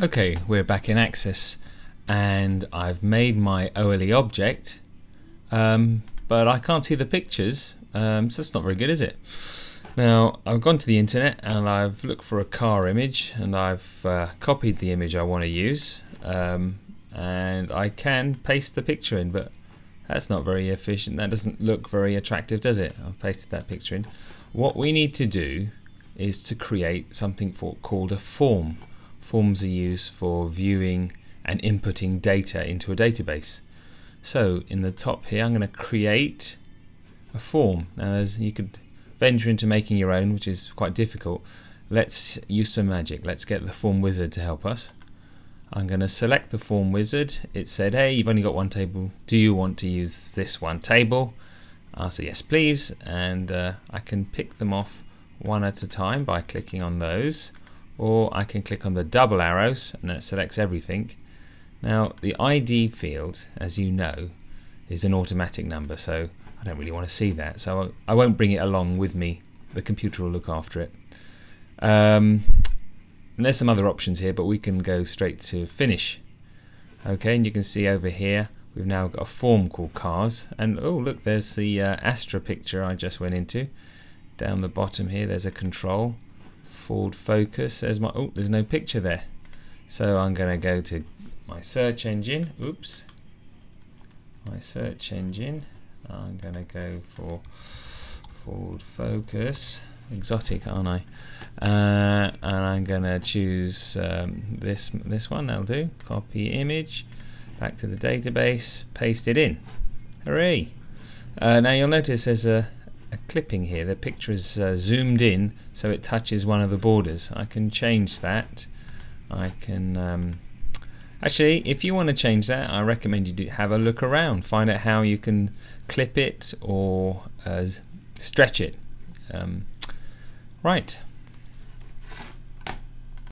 Okay, we're back in Access and I've made my OLE object um, but I can't see the pictures um, so that's not very good is it? Now I've gone to the internet and I've looked for a car image and I've uh, copied the image I want to use um, and I can paste the picture in but that's not very efficient that doesn't look very attractive does it? I've pasted that picture in. What we need to do is to create something for, called a form Forms are used for viewing and inputting data into a database. So in the top here I'm going to create a form. Now as you could venture into making your own which is quite difficult. Let's use some magic. Let's get the form wizard to help us. I'm going to select the form wizard. It said hey you've only got one table. Do you want to use this one table? I'll say yes please and uh, I can pick them off one at a time by clicking on those or I can click on the double arrows and that selects everything. Now the ID field, as you know, is an automatic number so I don't really want to see that so I won't bring it along with me. The computer will look after it. Um, and there's some other options here but we can go straight to finish. Okay and you can see over here we've now got a form called cars and oh look there's the uh, Astra picture I just went into. Down the bottom here there's a control Ford Focus. There's my oh, there's no picture there. So I'm going to go to my search engine. Oops. My search engine. I'm going to go for Ford Focus. Exotic, aren't I? Uh, and I'm going to choose um, this this one. That'll do. Copy image. Back to the database. Paste it in. Hooray! Uh, now you'll notice there's a a clipping here. The picture is uh, zoomed in so it touches one of the borders. I can change that. I can um, actually if you want to change that I recommend you do have a look around find out how you can clip it or uh, stretch it um, right